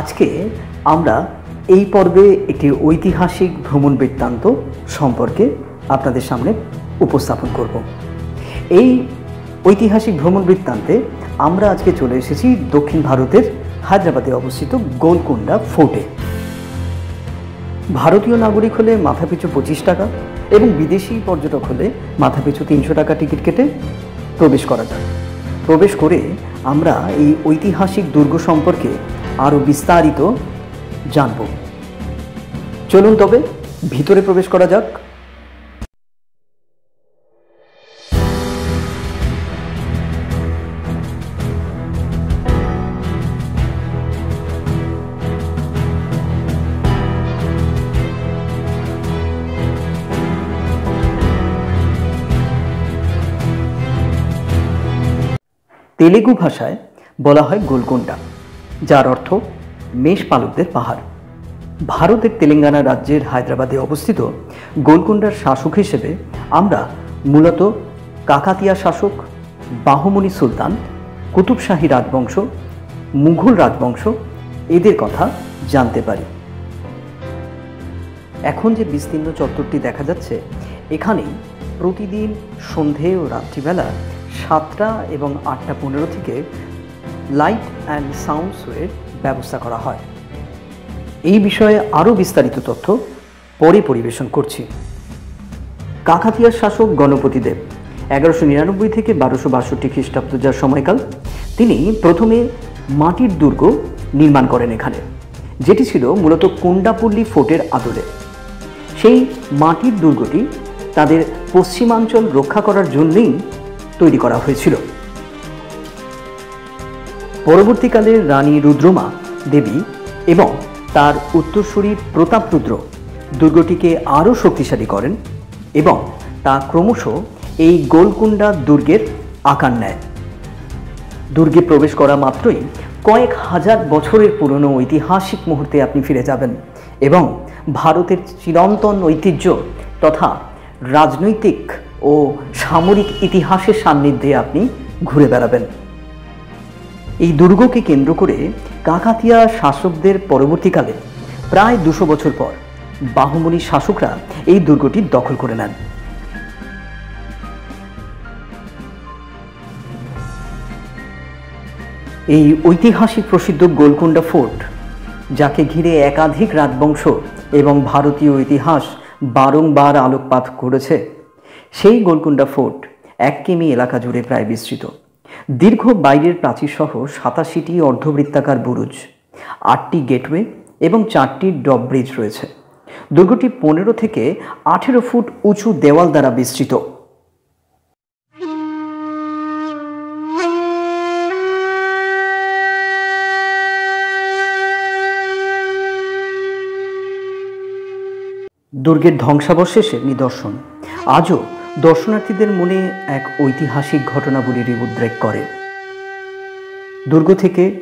আজকে আমরা এই পর্বে একটি ঐতিহাসিক ভ্রমণ বৃত্তান্ত সম্পর্কে আপনাদের সামনে উপস্থাপন করব। এই ঐতিহাসিক ভ্রমণ বৃত্তান্তে আমরা আজকে চলে এসেছি দক্ষিণ ভারতের হায়দ্রাবাদে অবস্থিত গোলকুন্ডা ফোর্টে। ভারতীয় নাগরিক হলে মাথাপিছু পঁচিশ টাকা এবং বিদেশি পর্যটক হলে মাথাপিছু তিনশো টাকা টিকিট কেটে প্রবেশ করা যায়। প্রবেশ করে আমরা এই ঐতিহাসিক দুর্গ সম্পর্কে আরও বিস্তারিত জানব। চলুন তবে ভিতরে প্রবেশ করা যাক। তেলেগু ভাষায় বলা হয় গোলকোন্ডা যার অর্থ মেষ পালকদের পাহাড়। ভারতের তেলেঙ্গানা রাজ্যের হায়দ্রাবাদে অবস্থিত গোলকুন্ডার শাসক হিসেবে আমরা মূলত কাকাতিয়া শাসক, বাহুমনি সুলতান কুতুবশাহী রাজবংশ, মুঘল রাজবংশ এদের কথা জানতে পারি। এখন যে বিস্তীর্ণ চত্বরটি দেখা যাচ্ছে, এখানেই প্রতিদিন সন্ধে ও রাত্রিবেলা সাতটা এবং আটটা পনেরো থেকে লাইট অ্যান্ড সাউন্ড শোয়ের ব্যবস্থা করা হয়। এই বিষয়ে আরও বিস্তারিত তথ্য পরে পরিবেশন করছি। কাকাতিয়ার শাসক গণপতি দেব, এগারোশো নিরানব্বই থেকে বারোশো বাষট্টি খ্রিস্টাব্দ যার সময়কাল, তিনি প্রথমে মাটির দুর্গ নির্মাণ করেন এখানে, যেটি ছিল মূলত কুন্ডাপল্লী ফোর্টের আদলে। সেই মাটির দুর্গটি তাদের পশ্চিমাঞ্চল রক্ষা করার জন্যই তৈরি করা হয়েছিল। পরবর্তীকালে রানী রুদ্রমা দেবী এবং তার উত্তরসূরি প্রতাপরুদ্র দুর্গটিকে আরও শক্তিশালী করেন এবং তা ক্রমশ এই গোলকুন্ডা দুর্গের আকার নেয়। দুর্গে প্রবেশ করা মাত্রই কয়েক হাজার বছরের পুরনো ঐতিহাসিক মুহূর্তে আপনি ফিরে যাবেন এবং ভারতের চিরন্তন ঐতিহ্য তথা রাজনৈতিক ও সামরিক ইতিহাসের সান্নিধ্যে আপনি ঘুরে বেড়াবেন। এই দুর্গকে কেন্দ্র করে কাকাতিয়া শাসকদের পরবর্তীকালে প্রায় দুশো বছর পর বাহুমনি শাসকরা এই দুর্গটি দখল করে নেন। এই ঐতিহাসিক প্রসিদ্ধ গোলকুন্ডা ফোর্ট, যাকে ঘিরে একাধিক রাজবংশ এবং ভারতীয় ইতিহাস বারংবার আলোকপাত করেছে, সেই গোলকুন্ডা ফোর্ট এক কিমি এলাকা জুড়ে প্রায় বিস্তৃত। দীর্ঘ বাইরের প্রাচীরসহ সাতাশিটি অর্ধবৃত্তাকার বুরুজ, আটটি গেটওয়ে এবং চারটি ডব ব্রিজ রয়েছে। দুর্গটি পনেরো থেকে আঠেরো ফুট উঁচু দেওয়াল দ্বারা বিস্তৃত। দুর্গের ধ্বংসাবশেষের নিদর্শন। আজও দর্শনার্থীদের মনে এক ঐতিহাসিক ঘটনাবলীর উদ্রেক করে। দুর্গ থেকে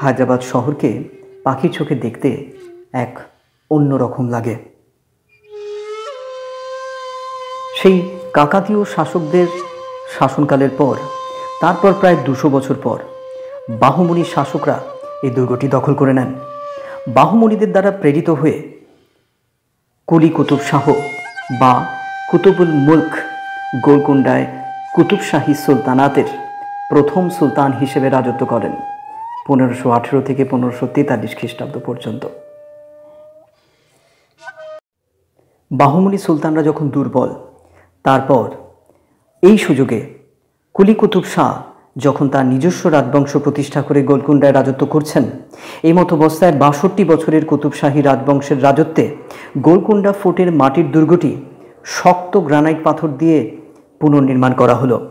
হায়দ্রাবাদ শহরকে পাখির চোখে দেখতে এক অন্যরকম লাগে। সেই কাকাতীয় শাসকদের শাসনকালের পর, তারপর প্রায় দুশো বছর পর বাহুমনি শাসকরা এই দুর্গটি দখল করে নেন। বাহুমনিদের দ্বারা প্রেরিত হয়ে কুলি কুতুব শাহ বা কুতুবুল মুল্ক গোলকুন্ডায় কুতুবশাহী সুলতানাতের প্রথম সুলতান হিসেবে রাজত্ব করেন, পনেরোশো আঠেরো থেকে পনেরোশো তেতাল্লিশ খ্রিস্টাব্দ পর্যন্ত। বাহুমনি সুলতানরা যখন দুর্বল, তারপর এই সুযোগে কুলি কুতুব শাহ যখন তার নিজস্ব রাজবংশ প্রতিষ্ঠা করে গোলকুন্ডায় রাজত্ব করছেন, এই মতো অবস্থায় বাষট্টি বছরের কুতুবশাহী রাজবংশের রাজত্বে গোলকুন্ডা ফোর্টের মাটির দুর্গটি শক্ত গ্রানাইট পাথর দিয়ে পুনর্নির্মাণ করা হলো।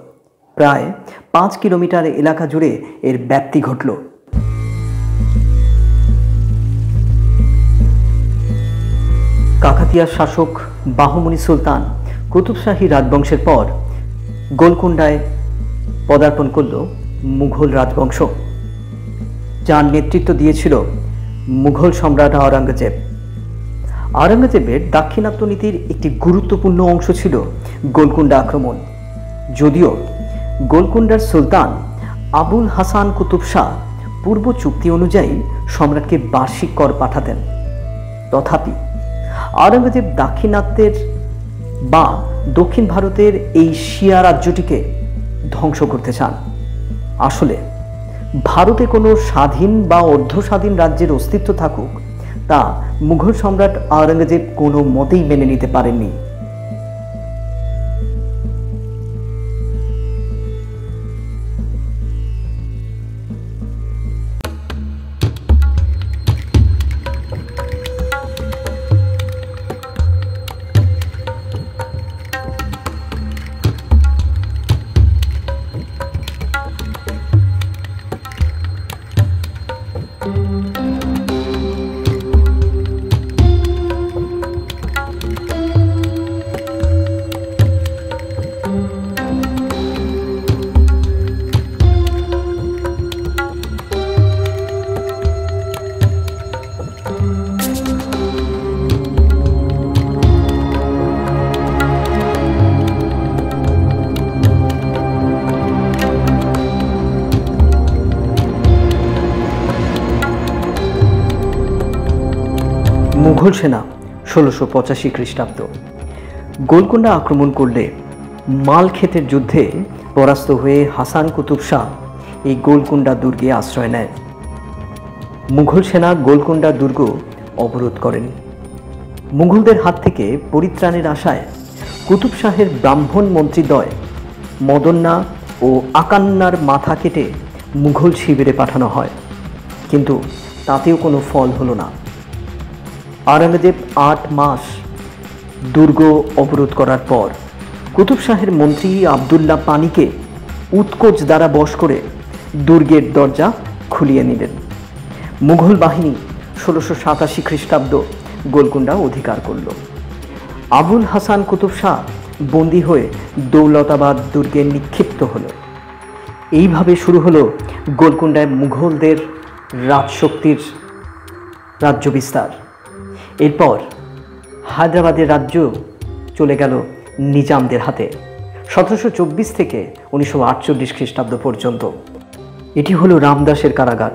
প্রায় পাঁচ কিলোমিটার এলাকা জুড়ে এর ব্যাপ্তি ঘটল। কাকাতিয়ার শাসক বাহুমনি সুলতান কুতুবশাহী রাজবংশের পর গোলকুন্ডায় পদার্পণ করল মুঘল রাজবংশ। যার নেতৃত্ব দিয়েছিল মুঘল সম্রাট আওরঙ্গজেব। আওরঙ্গজেবের দাক্ষিণাত্য নীতির একটি গুরুত্বপূর্ণ অংশ ছিল গোলকুন্ডা আক্রমণ। যদিও গোলকুন্ডার সুলতান আবুল হাসান কুতুব শাহ পূর্ব চুক্তি অনুযায়ী সম্রাটকে বার্ষিক কর পাঠাতেন। তথাপি আওরঙ্গজেব দাক্ষিণাত্যের বা দক্ষিণ ভারতের এই শিয়া রাজ্যটিকে ধ্বংস করতে চান। আসলে ভারতে কোনো স্বাধীন বা অর্ধ স্বাধীন রাজ্যের অস্তিত্ব থাকুক তা মুঘল সম্রাট আওরঙ্গজেব কোনো মতেই মেনে নিতে পারেননি। মুঘল সেনা ষোলোশো পঁচাশি খ্রিস্টাব্দ। গোলকোন্ডা আক্রমণ করলে মাল ক্ষেতের যুদ্ধে পরাস্ত হয়ে হাসান কুতুব শাহ এই গোলকুন্ডা দুর্গে আশ্রয় নেয়। মুঘল সেনা গোলকুন্ডা দুর্গ অবরোধ করেন। মুঘলদের হাত থেকে পরিত্রাণের আশায় কুতুব শাহের ব্রাহ্মণ মন্ত্রীদ্বয় মদন্না ও আকান্নার মাথা কেটে মুঘল শিবিরে পাঠানো হয়। কিন্তু তাতেও কোনো ফল হলো না। আওরঙ্গজেব আট মাস দুর্গ অবরোধ করার পর কুতুব শাহের মন্ত্রী আবদুল্লাহ পানিকে উৎকোচ দ্বারা বশ করে দুর্গের দরজা খুলিয়ে নিলেন। মুঘল বাহিনী ষোলোশো সাতাশি খ্রিস্টাব্দ গোলকুন্ডা অধিকার করল। আবুল হাসান কুতুব শাহ বন্দী হয়ে দৌলতাবাদ দুর্গে নিক্ষিপ্ত হলো এইভাবে শুরু হলো গোলকুন্ডায় মুঘলদের রাজশক্তির রাজ্য বিস্তার। এরপর হায়দ্রাবাদের রাজ্য চলে গেল নিজামদের হাতে, সতেরোশো চব্বিশ থেকে উনিশশো আটচল্লিশ খ্রিস্টাব্দ পর্যন্ত। এটি হলো রামদাসের কারাগার।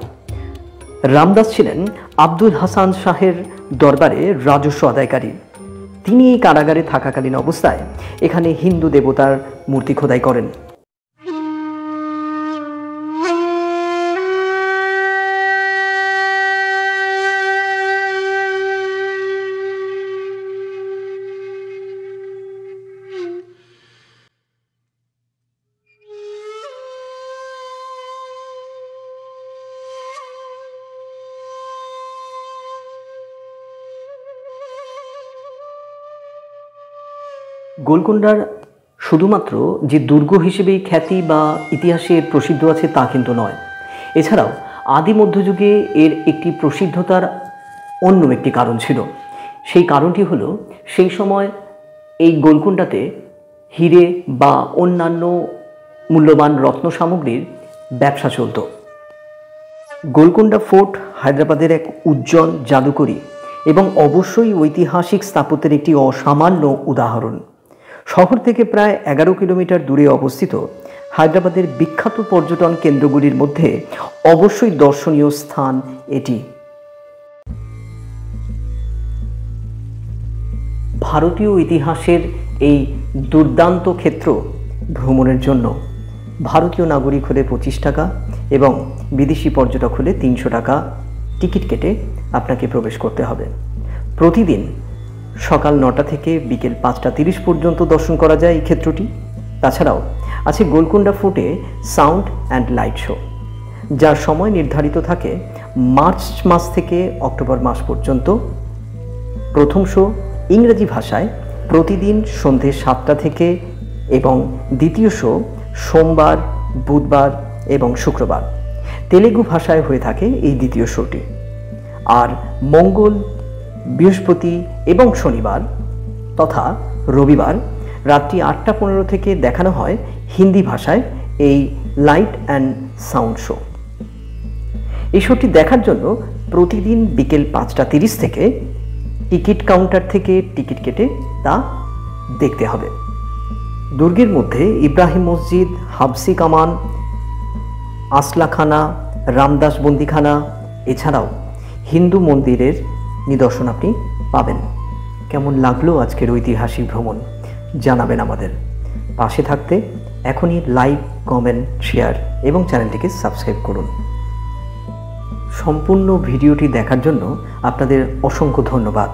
রামদাস ছিলেন আব্দুল হাসান শাহের দরবারে রাজস্ব আদায়কারী। তিনি এই কারাগারে থাকাকালীন অবস্থায় এখানে হিন্দু দেবতার মূর্তি খোদাই করেন। গোলকোন্ডার শুধুমাত্র যে দুর্গ হিসেবেই খ্যাতি বা ইতিহাসে প্রসিদ্ধ আছে তা কিন্তু নয়। এছাড়াও আদি মধ্যযুগে এর একটি প্রসিদ্ধতার অন্য একটি কারণ ছিল। সেই কারণটি হলো সেই সময় এই গোলকুন্ডাতে হিরে বা অন্যান্য মূল্যবান রত্ন সামগ্রীর ব্যবসা চলত। গোলকুন্ডা ফোর্ট হায়দ্রাবাদের এক উজ্জ্বল জাদুকরী এবং অবশ্যই ঐতিহাসিক স্থাপত্যের একটি অসামান্য উদাহরণ। শহর থেকে প্রায় এগারো কিলোমিটার দূরে অবস্থিত হায়দ্রাবাদের বিখ্যাত পর্যটন কেন্দ্রগুলির মধ্যে অবশ্যই দর্শনীয় স্থান এটি। ভারতীয় ইতিহাসের এই দুর্দান্ত ক্ষেত্র ভ্রমণের জন্য ভারতীয় নাগরিক হলে পঁচিশ টাকা এবং বিদেশি পর্যটক হলে তিনশো টাকা টিকিট কেটে আপনাকে প্রবেশ করতে হবে। প্রতিদিন সকাল নটা থেকে বিকেল পাঁচটা তিরিশ পর্যন্ত দর্শন করা যায় এই ক্ষেত্রটি। তাছাড়াও আছে গোলকুন্ডা ফুটে সাউন্ড অ্যান্ড লাইট শো, যার সময় নির্ধারিত থাকে মার্চ মাস থেকে অক্টোবর মাস পর্যন্ত। প্রথম শো ইংরেজি ভাষায় প্রতিদিন সন্ধে সাতটা থেকে এবং দ্বিতীয় শো সোমবার, বুধবার এবং শুক্রবার। তেলেগু ভাষায় হয়ে থাকে এই দ্বিতীয় শোটি। আর মঙ্গল বৃহস্পতি এবং শনিবার তথা রবিবার রাত্রি আটটা পনেরো থেকে দেখানো হয় হিন্দি ভাষায় এই লাইট অ্যান্ড সাউন্ড শো। এই শোটি দেখার জন্য প্রতিদিন বিকেল পাঁচটা তিরিশ থেকে টিকিট কাউন্টার থেকে টিকিট কেটে তা দেখতে হবে। দুর্গের মধ্যে ইব্রাহিম মসজিদ হাবসি কামান, আসলাখানা রামদাস বন্দিখানা এছাড়াও হিন্দু মন্দিরের নিদর্শন আপনি পাবেন। কেমন লাগল আজকের ঐতিহাসিক ভ্রমণ? জানাবেন আমাদের। পাশে থাকতে এখনই লাইক, কমেন্ট, শেয়ার এবং চ্যানেলটিকে সাবস্ক্রাইব করুন। সম্পূর্ণ ভিডিওটি দেখার জন্য আপনাদের অসংখ্য ধন্যবাদ।